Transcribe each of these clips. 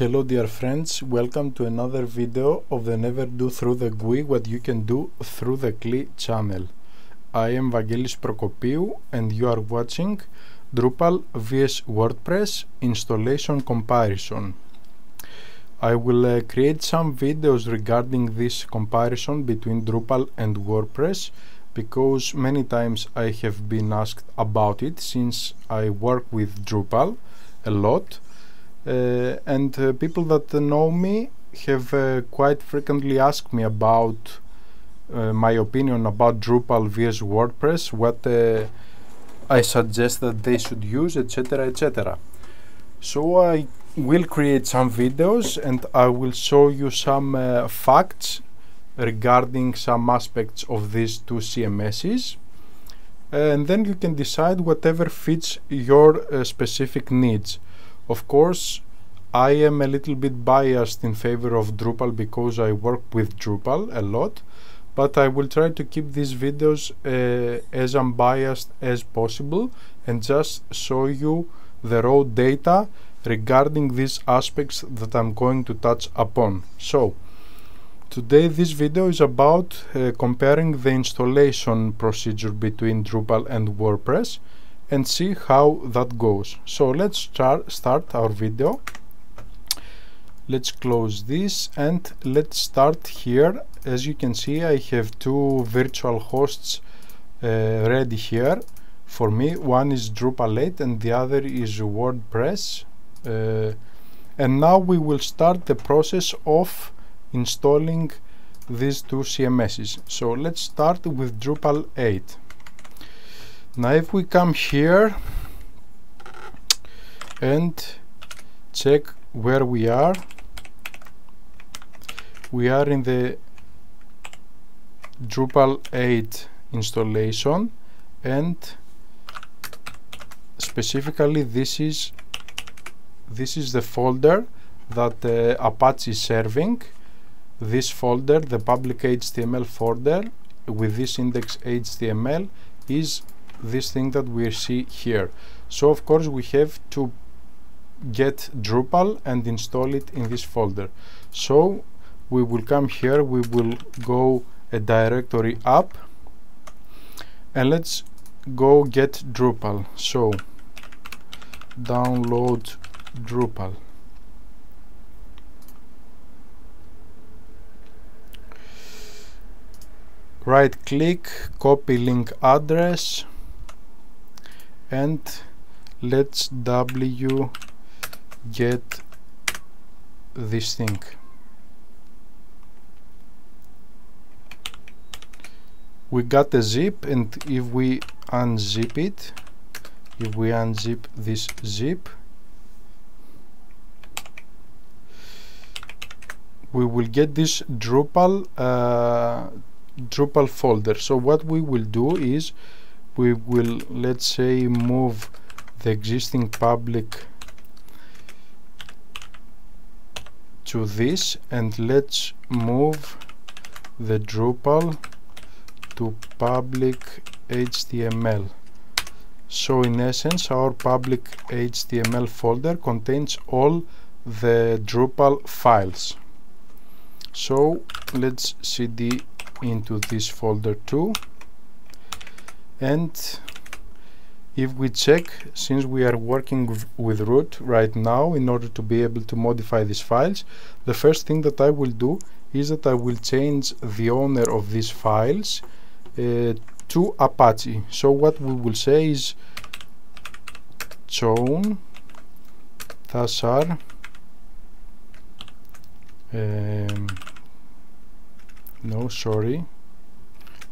Hello dear friends, welcome to another video of the Never Do Through the GUI what you can do through the CLI channel. I am Vagelis Prokopiou and you are watching Drupal vs WordPress installation comparison. I will uh, create some videos regarding this comparison between Drupal and WordPress because many times I have been asked about it since I work with Drupal a lot and uh, people that know me have uh, quite frequently asked me about my opinion about Drupal vs WordPress, what I suggest that they should use, etc. etc. So I will create some videos and I will show you some uh, facts regarding some aspects of these two CMSs and then you can decide whatever fits your uh, specific needs. Of course, I am a little bit biased in favor of Drupal because I work with Drupal a lot, but I will try to keep these videos uh, as unbiased as possible and just show you the raw data regarding these aspects that I'm going to touch upon. So, today this video is about uh, comparing the installation procedure between Drupal and WordPress and see how that goes. So let's start, start our video. Let's close this and let's start here. As you can see I have two virtual hosts uh, ready here for me. One is Drupal 8 and the other is WordPress. Uh, and now we will start the process of installing these two CMSs. So let's start with Drupal 8 now if we come here and check where we are we are in the Drupal 8 installation and specifically this is this is the folder that uh, Apache is serving. This folder the public HTML folder with this index HTML is this thing that we see here. So of course we have to get Drupal and install it in this folder. So we will come here. We will go a directory up. And let's go get Drupal. So download Drupal. Right click copy link address and let's w get this thing. We got a zip and if we unzip it if we unzip this zip we will get this Drupal uh, Drupal folder. So what we will do is we will let's say move the existing public to this and let's move the Drupal to public HTML so in essence our public HTML folder contains all the Drupal files. So let's cd into this folder too and if we check since we are working with root right now in order to be able to modify these files the first thing that I will do is that I will change the owner of these files uh, to Apache. So what we will say is chown tasar um, no sorry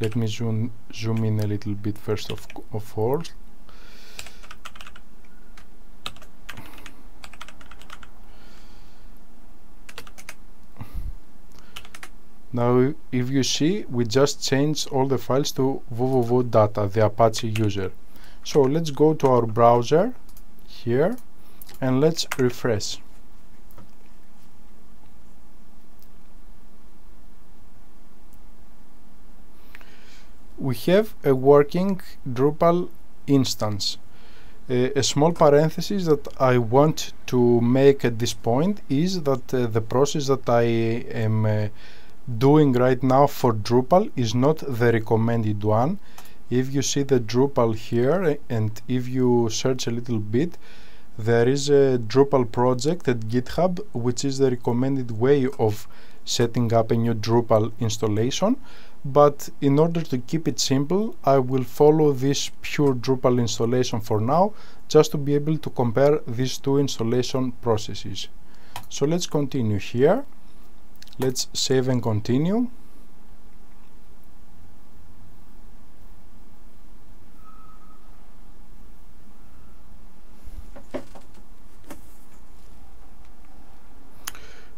let me zoom zoom in a little bit first of, of all Now if you see we just changed all the files to www data the Apache user. So let's go to our browser here and let's refresh. We have a working Drupal instance a small parenthesis that I want to make at this point is that uh, the process that I am uh, doing right now for Drupal is not the recommended one. If you see the Drupal here and if you search a little bit, there is a Drupal project at GitHub which is the recommended way of setting up a new Drupal installation but in order to keep it simple I will follow this pure Drupal installation for now just to be able to compare these two installation processes. So let's continue here. Let's save and continue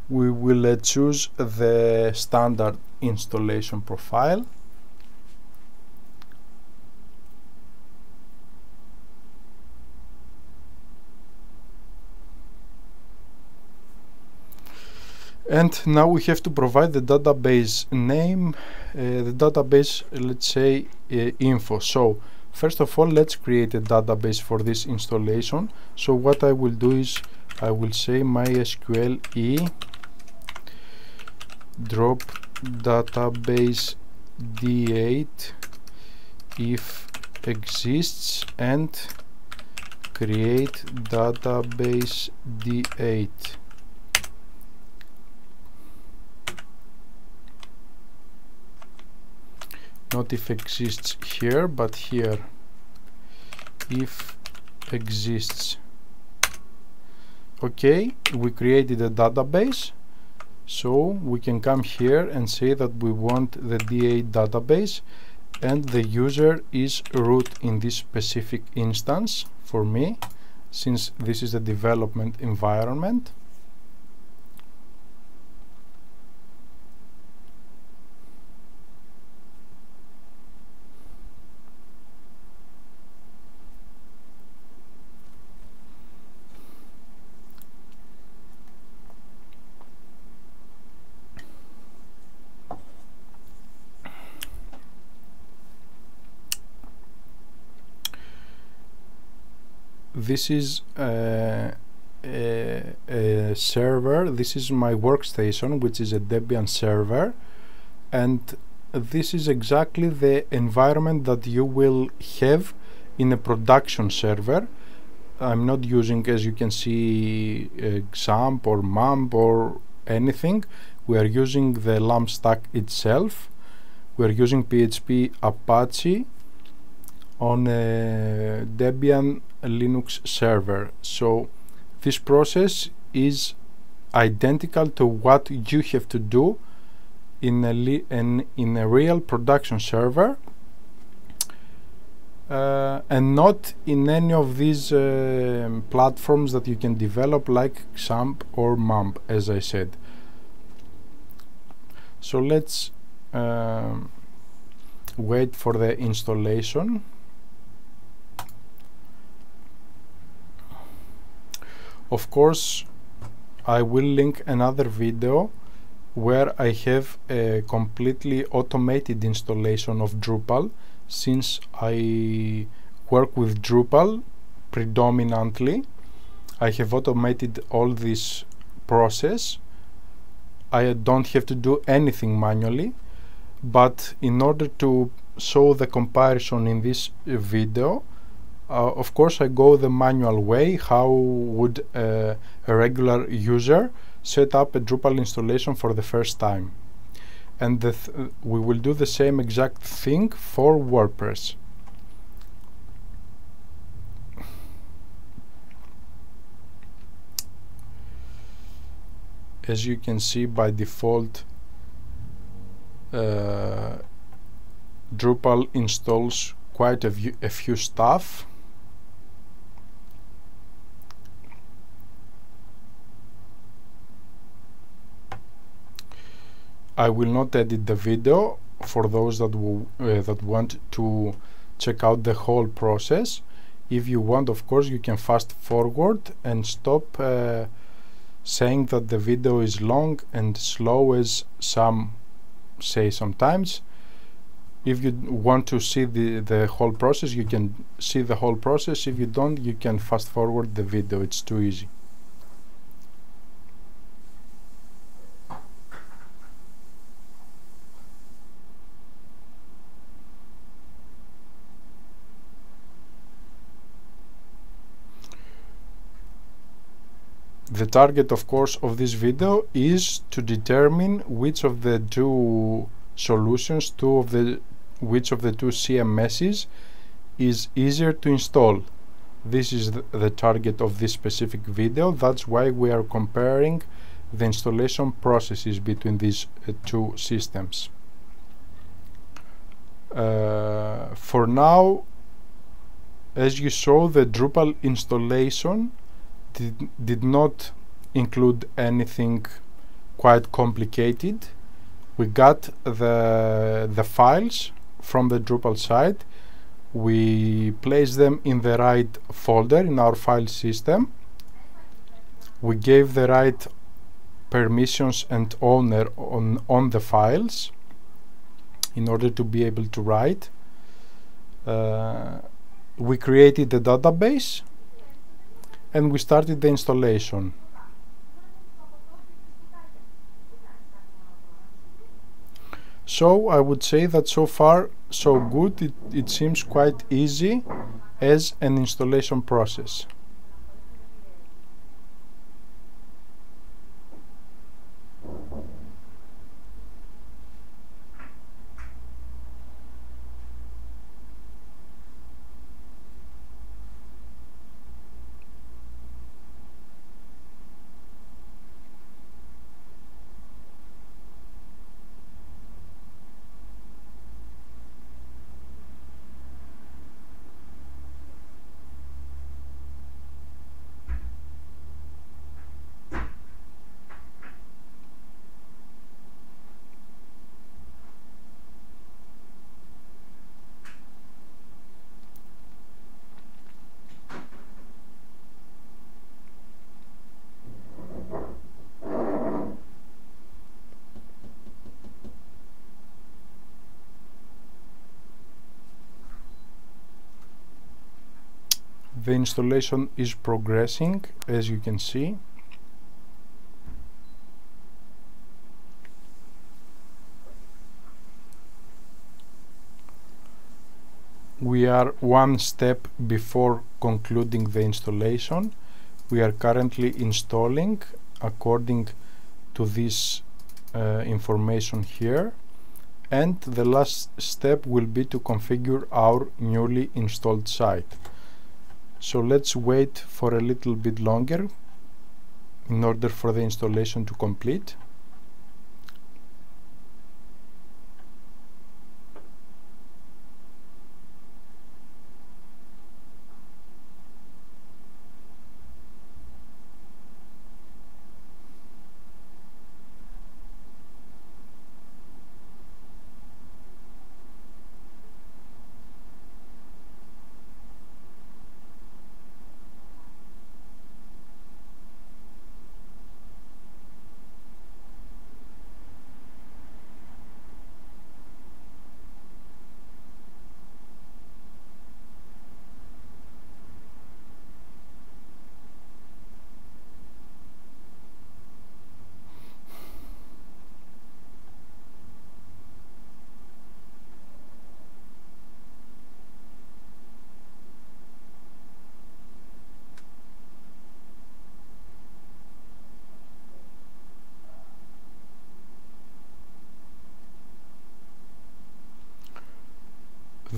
we will uh, choose the standard installation profile. And now we have to provide the database name uh, the database let's say uh, info. So first of all let's create a database for this installation. So what I will do is I will say mysql e drop database d8 if exists and create database d8 not if exists here but here. If exists. Okay we created a database so we can come here and say that we want the D8 database and the user is root in this specific instance for me since this is a development environment this is uh, a, a, server. This is my workstation which is a Debian server. And this is exactly the environment that you will have in a production server. I'm not using as you can see XAMPP or MAMP or anything. We are using the LAMP stack itself. We are using PHP Apache on a Debian Linux server. So this process is identical to what you have to do in a, in, in a real production server uh, and not in any of these uh, platforms that you can develop like XAMPP or MAMP as I said. So let's uh, wait for the installation. Of course I will link another video where I have a completely automated installation of Drupal since I work with Drupal predominantly. I have automated all this process. I don't have to do anything manually but in order to show the comparison in this video uh, of course I go the manual way how would uh, a regular user set up a Drupal installation for the first time. And th we will do the same exact thing for WordPress. As you can see by default uh, Drupal installs quite a, a few stuff I will not edit the video for those that, uh, that want to check out the whole process. If you want, of course, you can fast forward and stop uh, saying that the video is long and slow as some say sometimes. if you want to see the, the whole process you can see the whole process if you don't you can fast forward the video it's too easy the target of course of this video is to determine which of the two solutions two of the which of the two CMSs is easier to install. This is the, target of this specific video. That's why we are comparing the installation processes between these uh, two systems. Uh, for now as you saw the Drupal installation did, did not include anything quite complicated. We got the, the files from the Drupal site. We place them in the right folder in our file system. We gave the right permissions and owner on, on the files in order to be able to write. Uh, we created the database and we started the installation. So I would say that so far so good, it, it seems quite easy as an installation process. The installation is progressing as you can see. We are one step before concluding the installation. We are currently installing according to this uh, information here. And the last step will be to configure our newly installed site so let's wait for a little bit longer in order for the installation to complete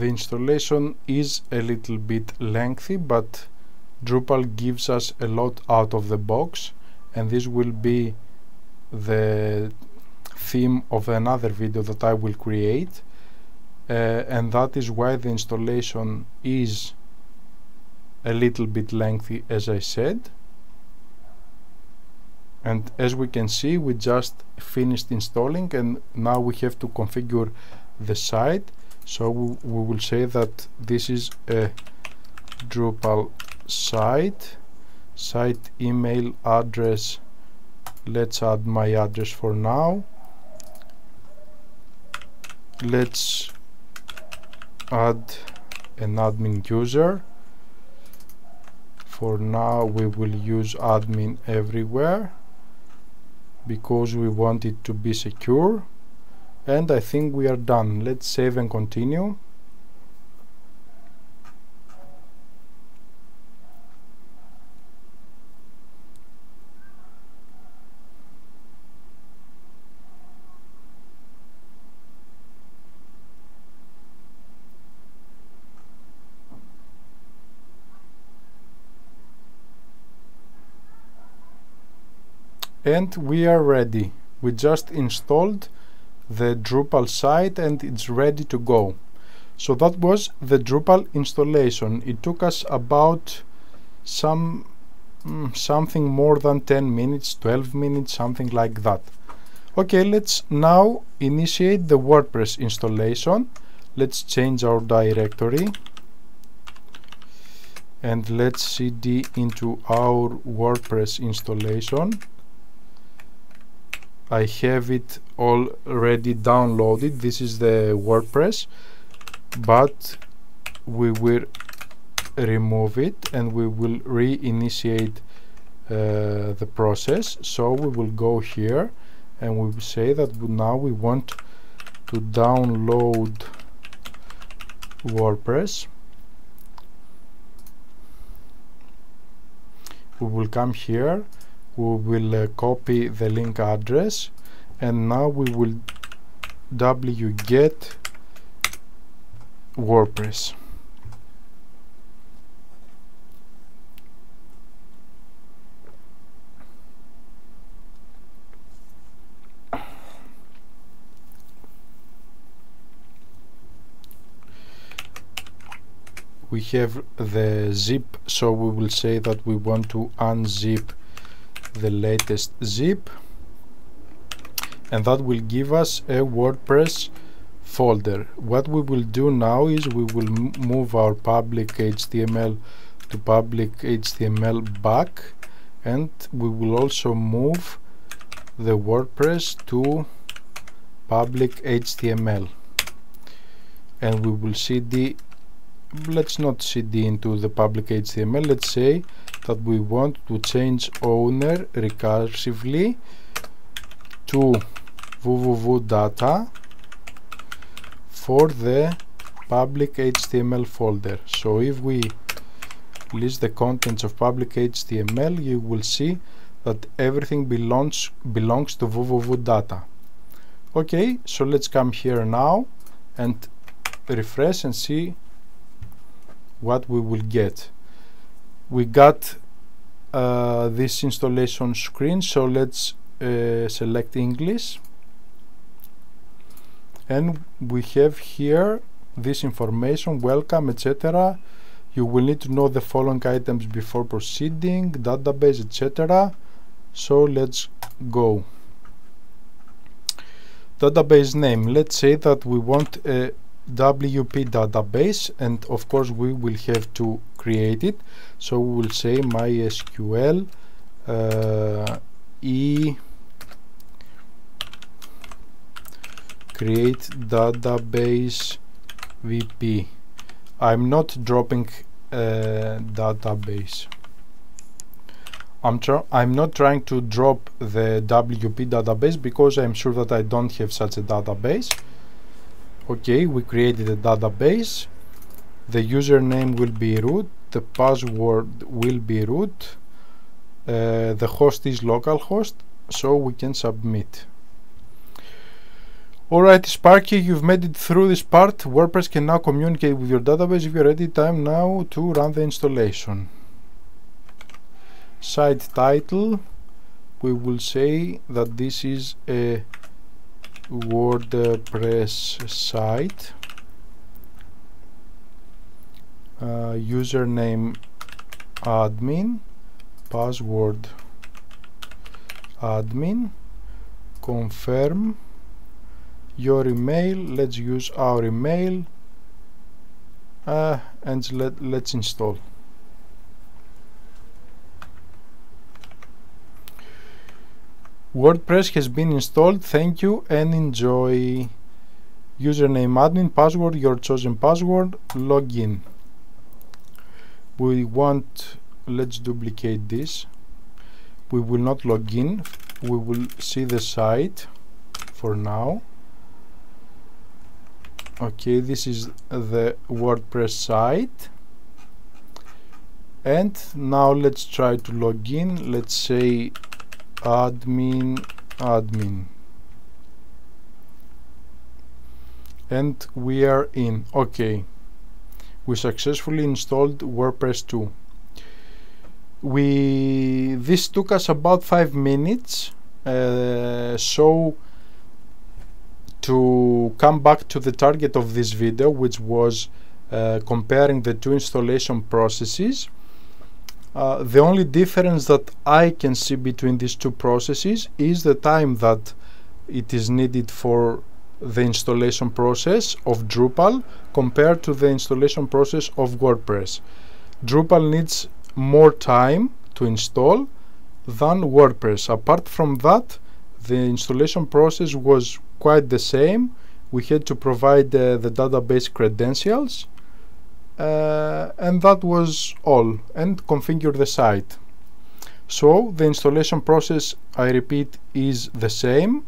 the installation is a little bit lengthy but Drupal gives us a lot out of the box and this will be the theme of another video that I will create. Uh, and that is why the installation is a little bit lengthy as I said. And as we can see we just finished installing and now we have to configure the site so we, will say that this is a Drupal site. Site email address. Let's add my address for now. Let's add an admin user. For now we will use admin everywhere because we want it to be secure and I think we are done. Let's save and continue. And we are ready. We just installed the Drupal site and it's ready to go. So that was the Drupal installation. It took us about some mm, something more than 10 minutes 12 minutes something like that. Okay let's now initiate the WordPress installation. Let's change our directory. And let's cd into our WordPress installation I have it already downloaded. This is the WordPress but we will remove it and we will reinitiate uh, the process. So we will go here and we will say that now we want to download WordPress. We will come here we will uh, copy the link address and now we will wget WordPress. We have the zip so we will say that we want to unzip the latest zip. And that will give us a WordPress folder. What we will do now is we will move our public HTML to public HTML back. And we will also move the WordPress to public HTML and we will cd let's not cd into the public HTML let's say that we want to change owner recursively to www data for the public HTML folder. So if we list the contents of public HTML you will see that everything belongs belongs to www data okay so let's come here now and refresh and see what we will get we got uh, this installation screen so let's uh, select English. And we have here this information welcome etc you will need to know the following items before proceeding database etc so let's go. Database name. Let's say that we want a WP database and of course we will have to create it so we will say mysql uh, e create database vp I'm not dropping uh, database. I'm, I'm not trying to drop the WP database because I'm sure that I don't have such a database. Okay we created a database the username will be root the password will be root uh, the host is localhost so we can submit Alright Sparky, you've made it through this part. WordPress can now communicate with your database if you're ready. Time now to run the installation. Site title, we will say that this is a WordPress site uh, username admin password admin confirm your email let's use our email uh, and let, let's install. WordPress has been installed thank you and enjoy. Username admin password your chosen password login we want let's duplicate this. We will not log in. We will see the site for now. Okay this is the WordPress site. And now let's try to log in. Let's say admin admin. And we are in. Okay we successfully installed WordPress 2 we this took us about five minutes uh, so to come back to the target of this video which was uh, comparing the two installation processes. Uh, the only difference that I can see between these two processes is the time that it is needed for the installation process of Drupal compared to the installation process of WordPress. Drupal needs more time to install than WordPress. Apart from that, the installation process was quite the same. We had to provide uh, the database credentials uh, and that was all and configure the site. So the installation process, I repeat, is the same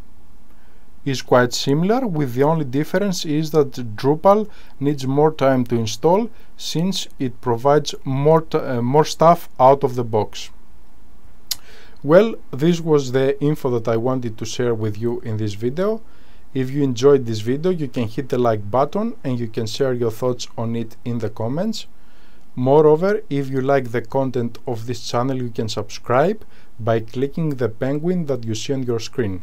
is quite similar with the only difference is that Drupal needs more time to install since it provides more, uh, more stuff out of the box. Well, this was the info that I wanted to share with you in this video. If you enjoyed this video, you can hit the like button and you can share your thoughts on it in the comments. Moreover, if you like the content of this channel, you can subscribe by clicking the penguin that you see on your screen.